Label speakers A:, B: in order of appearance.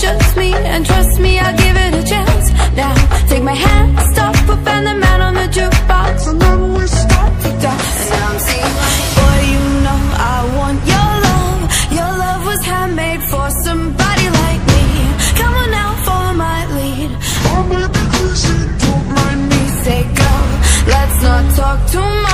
A: just me And trust me, I'll give it a chance. Now, take my hand, stop, put Van the man on the jukebox. And then we start to dance And I'm singing Boy, you know I want your love. Your love was handmade for somebody like me. Come on now, follow my lead. I may crazy, don't mind me Say, girl, let's not talk too much.